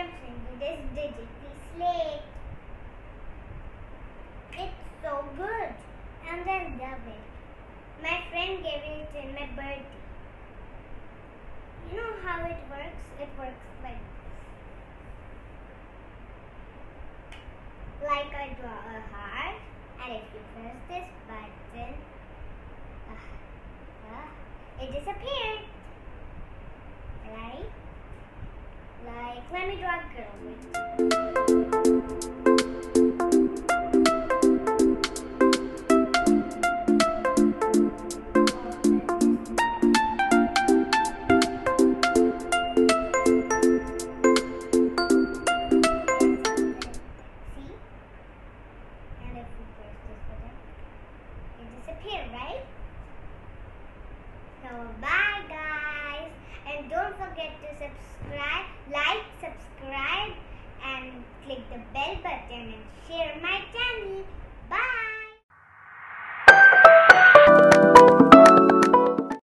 attempting this digitally slate. It's so good and I love it. My friend gave it in my birthday. You know how it works? It works like this. Like I draw a heart and if you press this button, uh, uh, it disappeared. Right? Like, let me draw a girl. See? And if we press this button, it disappeared, right? So bye guys. And don't forget to subscribe, like, subscribe and click the bell button and share my channel.